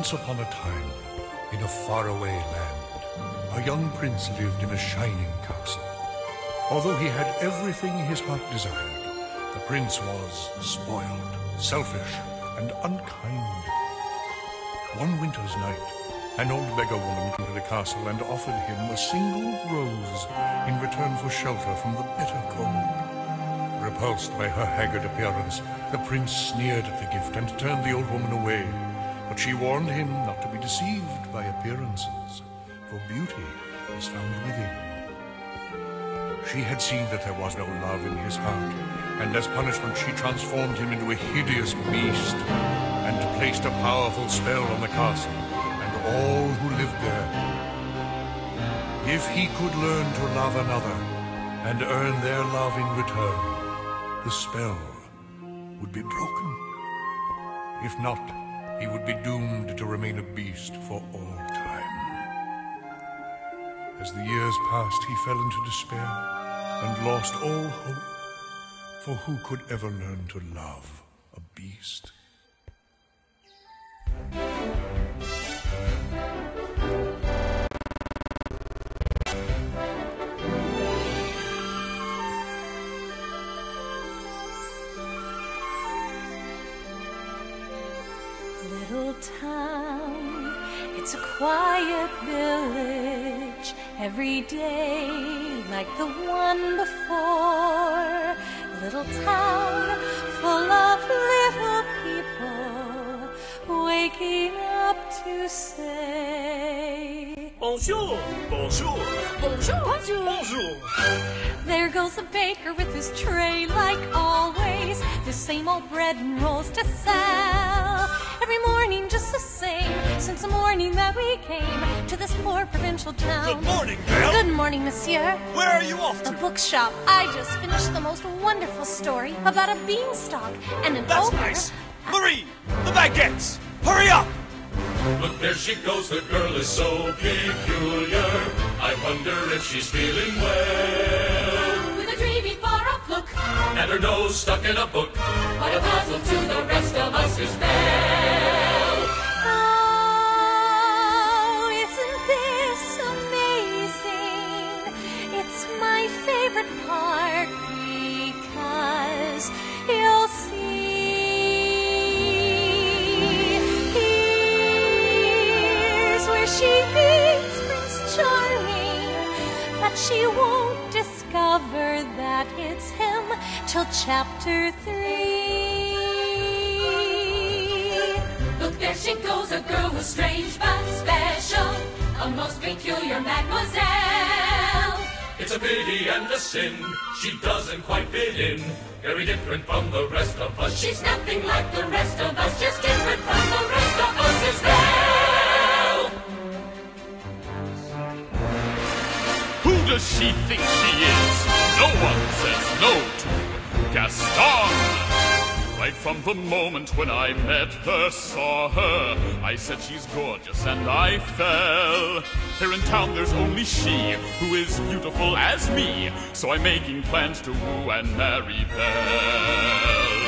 Once upon a time, in a faraway land, a young prince lived in a shining castle. Although he had everything his heart desired, the prince was spoiled, selfish, and unkind. One winter's night, an old beggar woman came to the castle and offered him a single rose in return for shelter from the bitter cold. Repulsed by her haggard appearance, the prince sneered at the gift and turned the old woman away. She warned him not to be deceived by appearances, for beauty is found within. She had seen that there was no love in his heart, and as punishment she transformed him into a hideous beast and placed a powerful spell on the castle and all who lived there. If he could learn to love another and earn their love in return, the spell would be broken. If not, he would be doomed to remain a beast for all time. As the years passed, he fell into despair and lost all hope, for who could ever learn to love a beast? Little town, it's a quiet village. Every day, like the one before. Little town full of little people waking up to say, Bonjour, bonjour, Bonjour, bonjour. bonjour. There goes the baker with his tray, like always. The same old bread and rolls to sell. Every morning, just the same, since the morning that we came to this poor provincial town. Good morning, Belle. Good morning, monsieur. Where are you off to? The bookshop. I just finished the most wonderful story about a beanstalk and an That's ogre. nice. Marie, the baguettes. Hurry up. Look, there she goes, the girl is so peculiar. I wonder if she's feeling well. And her nose stuck in a book. what a puzzle to the rest of us is Belle. Oh, isn't this amazing? It's my favorite part because you'll see. Here's where she meets Prince Charming, but she won't discover that it's him till chapter three. Look, there she goes, a girl who's strange but special, a most peculiar mademoiselle. It's a pity and a sin. She doesn't quite fit in. Very different from the rest of us. She's nothing like the rest of us, just different from the rest of us as well. Who does she think she is? No one says no to Gaston. Right from the moment when I met her, saw her, I said she's gorgeous and I fell. Here in town there's only she who is beautiful as me, so I'm making plans to woo and marry Belle.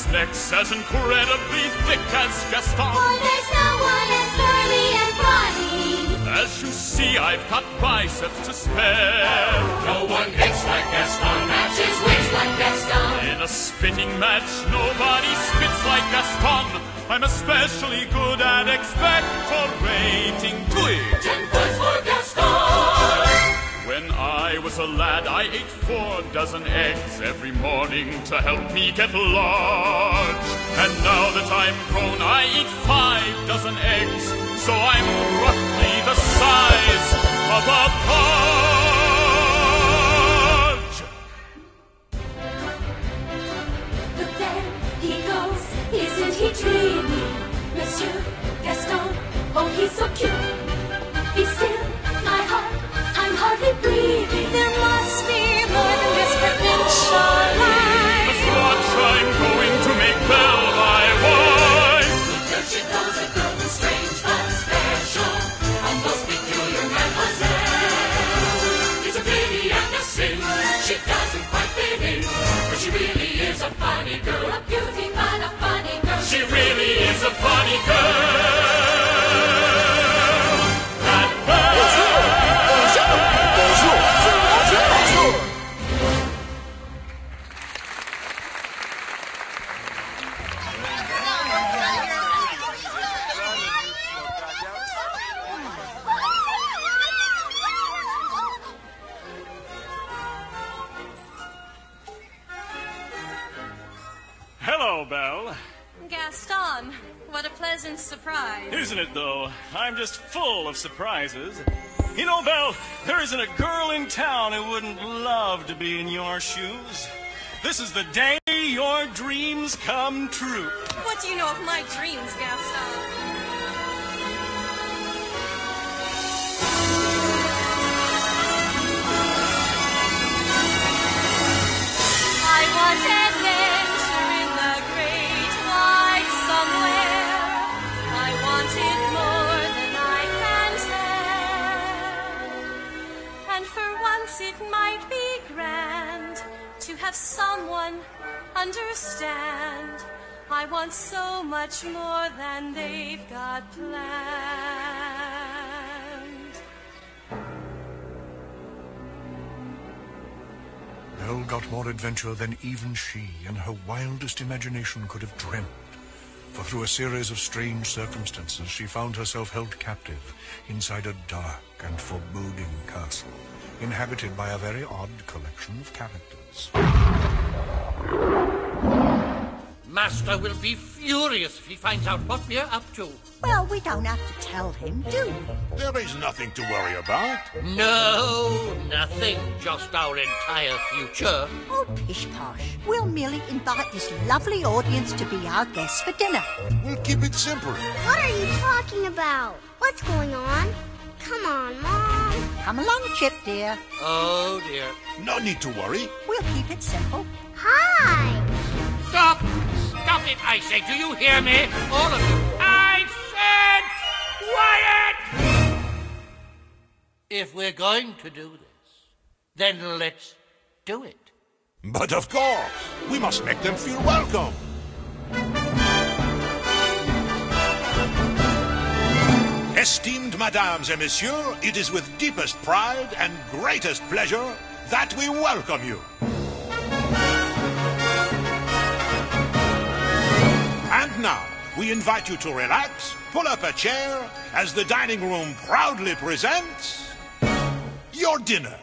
Gaston. Neck's as incredibly thick as Gaston. there's no one as burly and brawny. As you see, I've got biceps to spare. No one hits like Gaston. Matches wits like Gaston. In a spitting match, nobody spits like Gaston. I'm especially good at expectorating. Twig. Ten points for Gaston. When I was a lad, I ate four dozen eggs every morning to help me get large. And now that I'm grown, I eat five dozen eggs, so I'm roughly the size of a podge. Surprise. Though? I'm just full of surprises. You know, Belle, there isn't a girl in town who wouldn't love to be in your shoes. This is the day your dreams come true. What do you know of my dreams, Gaston? Have someone understand. I want so much more than they've got planned. Belle got more adventure than even she in her wildest imagination could have dreamt. For through a series of strange circumstances, she found herself held captive inside a dark and foreboding castle, inhabited by a very odd collection of characters. Master will be furious if he finds out what we're up to. Well, we don't have to tell him, do we? There is nothing to worry about. No, nothing. Just our entire future. Oh, pish posh. We'll merely invite this lovely audience to be our guests for dinner. We'll keep it simple. What are you talking about? What's going on? Come on, Mom. Come along, Chip, dear. Oh, dear. No need to worry. We'll keep it simple. Hi. Stop! Stop it, I say. Do you hear me? All of you. I said quiet! If we're going to do this, then let's do it. But of course, we must make them feel welcome. Esteemed madames et messieurs, it is with deepest pride and greatest pleasure that we welcome you. And now, we invite you to relax, pull up a chair, as the dining room proudly presents your dinner.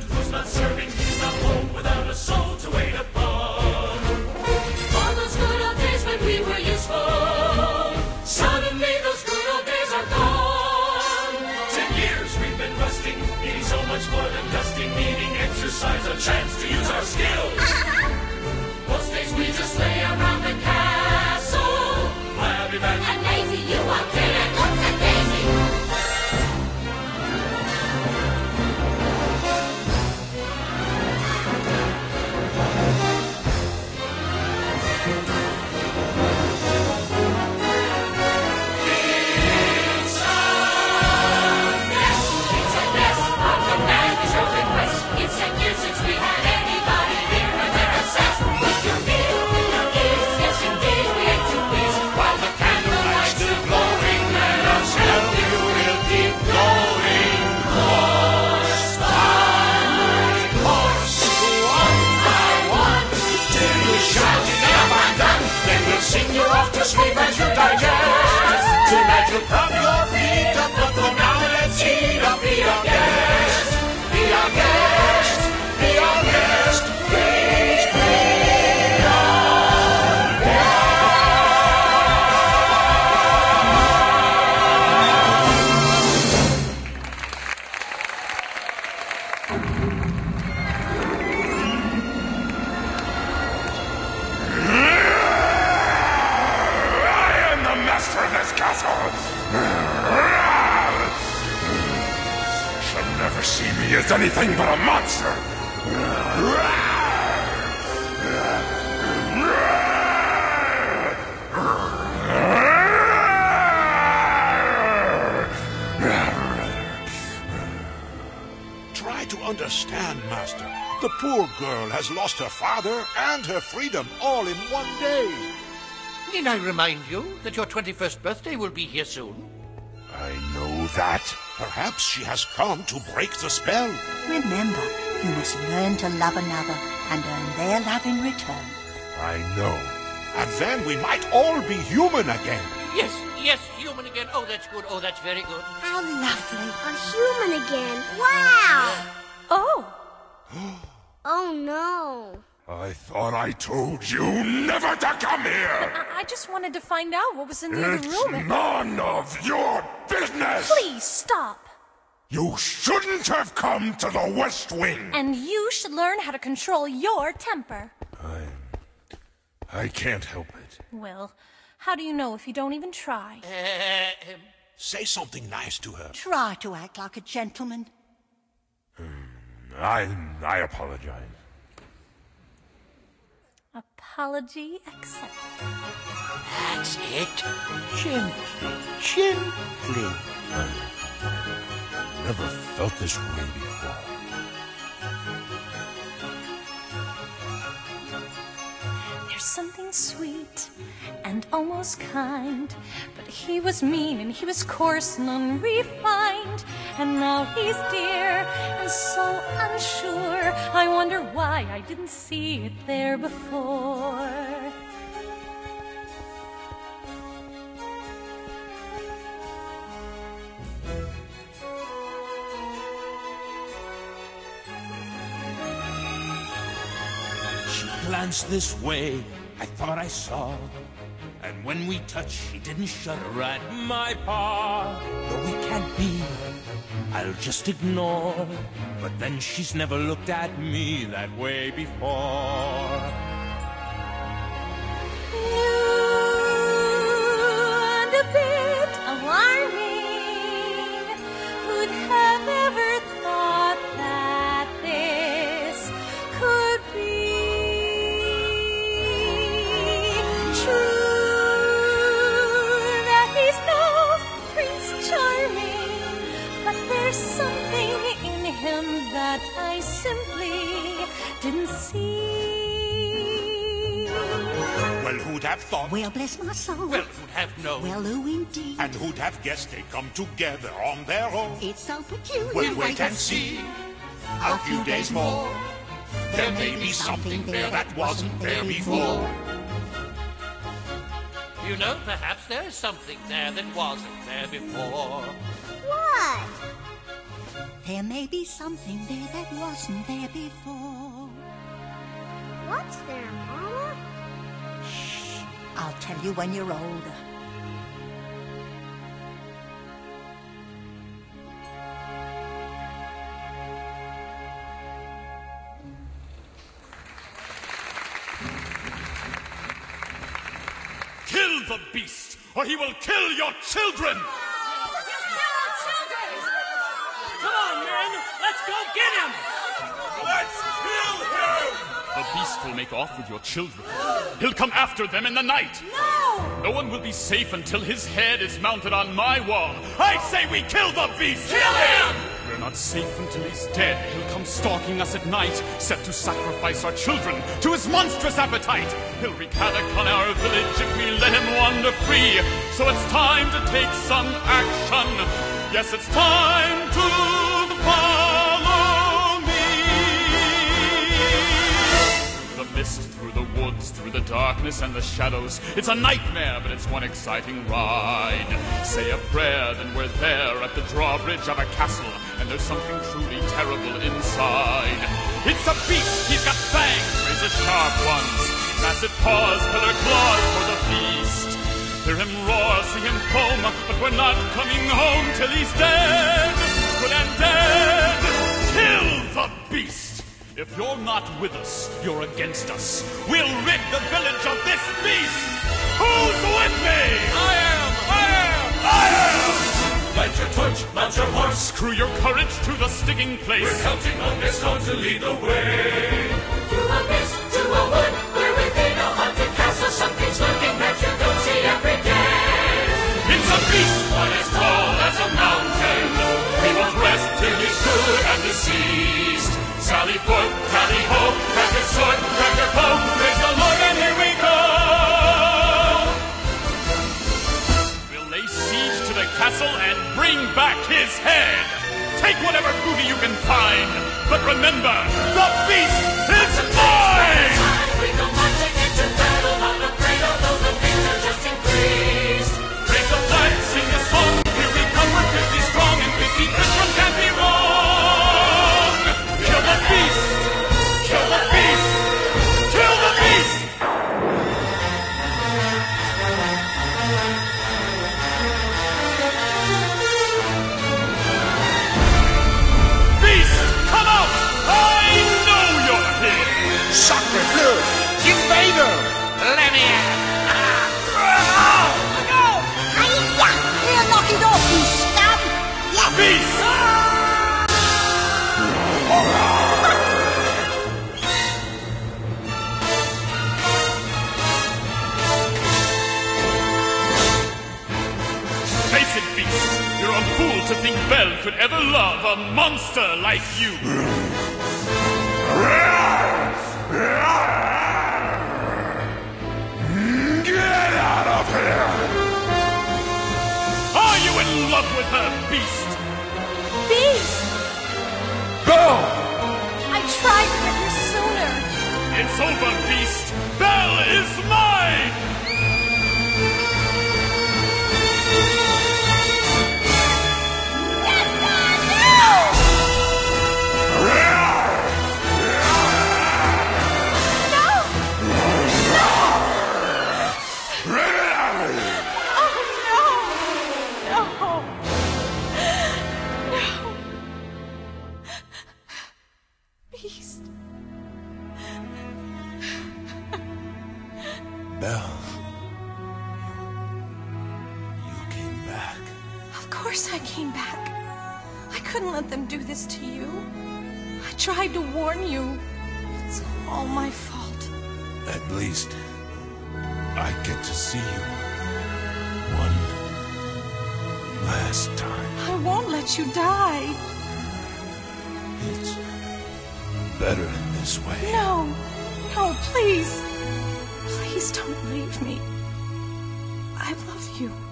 servant who's not serving, he's not home without a soul to wait upon. On those good old days when we were useful, suddenly those good old days are gone. Ten years we've been rusting, needing so much more than dusting, needing exercise, a chance to use our skills. Anything but a monster. Try to understand, Master. The poor girl has lost her father and her freedom all in one day. Need I remind you that your 21st birthday will be here soon? I know that. Perhaps she has come to break the spell. Remember, you must learn to love another and earn their love in return. I know. And then we might all be human again. Yes, yes, human again. Oh, that's good. Oh, that's very good. How lovely. A human again. Wow! Oh, Oh no. I thought I told you never to come here. I I just wanted to find out what was in the other It's room. and- none of your business. Please stop. You shouldn't have come to the West Wing. And you should learn how to control your temper. I I can't help it. Well, how do you know if you don't even try? Uh, um, Say something nice to her. Try to act like a gentleman. I I apologize. Apology accepted. that's it. Gently, gently. Never felt this way before. There's something sweet and almost kind. But he was mean and he was coarse and unrefined. And now he's dear and so unsure. I wonder why I didn't see it there before. She glanced this way, I thought I saw. And when we touched, she didn't shudder at my paw. Though we can't be, I'll just ignore. But then she's never looked at me that way before. and a bit alarming. Who'd have ever didn't see. Well, who'd have thought? Well, bless my soul. Well, who'd have known? Well, who indeed? And who'd have guessed they'd come together on their own? It's so peculiar. We'll wait and see. A few days more. There may be something there that wasn't there before. You know, perhaps there is something there that wasn't there before. What? There may be something there that wasn't there before. What's there, Mama? Shh. I'll tell you when you're older. Kill the beast, or he will kill your children! Come on, men! Let's go get him! Let's kill him! The beast will make off with your children. He'll come after them in the night. No! No one will be safe until his head is mounted on my wall. I say we kill the beast! Kill him! We're not safe until he's dead. He'll come stalking us at night, set to sacrifice our children to his monstrous appetite. He'll wreak havoc on our village if we let him wander free. So it's time to take some action. Yes, it's time to mist, through the woods, through the darkness and the shadows. It's a nightmare, but it's one exciting ride. Say a prayer, then we're there at the drawbridge of a castle, and there's something truly terrible inside. It's a beast, he's got fangs, razor sharp ones, massive paws, killer claws for the beast. Hear him roar, see him foam, but we're not coming home till he's dead. Good and dead. Kill the beast. If you're not with us, you're against us. We'll rid the village of this beast. Who's with me? I am. I am. I am. Light your torch, mount your horse. Screw your courage to the sticking place. We're counting on Gaston to lead the way. Through a mist, his head. Take whatever booty you can find, but remember, the beast fool to think Belle could ever love a monster like you! Get out of here! Are you in love with her, Beast? Beast! Go! I tried to get here sooner. It's over, Beast! Belle is mine! Course I came back. I couldn't let them do this to you. I tried to warn you. It's all my fault. At least I get to see you one last time. I won't let you die. It's better in this way. No. No, please. Please don't leave me. I love you. you.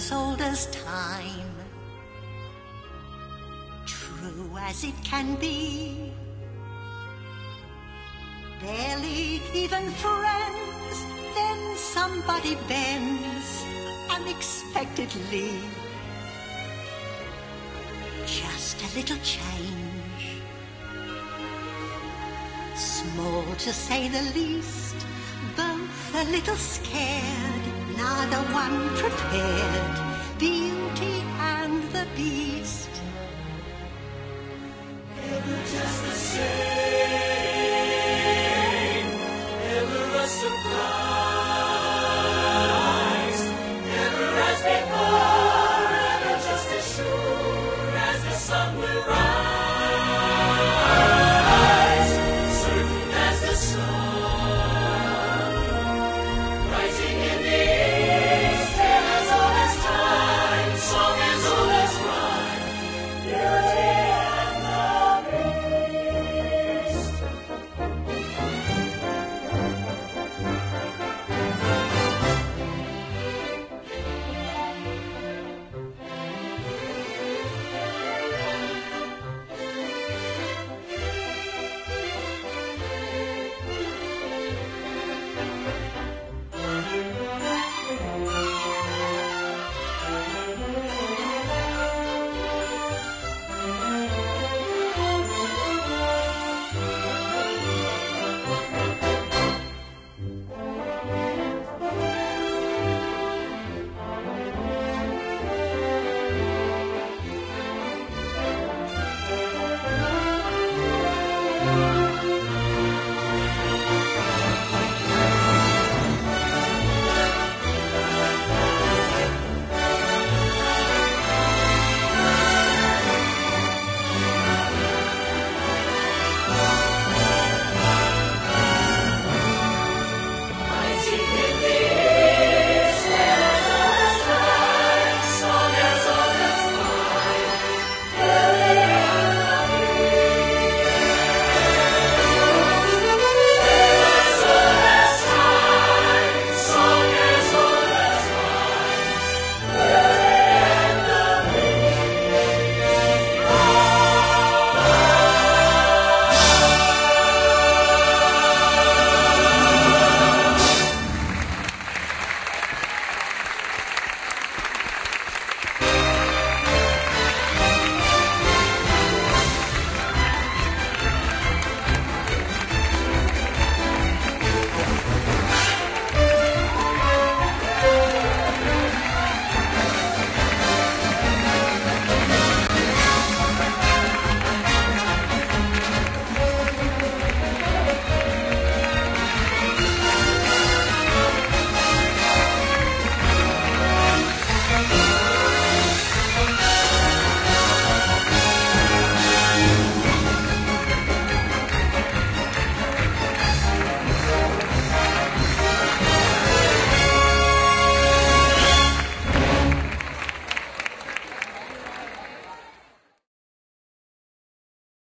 As old as time, true as it can be. Barely even friends, then somebody bends unexpectedly. Just a little change, small to say the least, both a little scared, neither one prepared.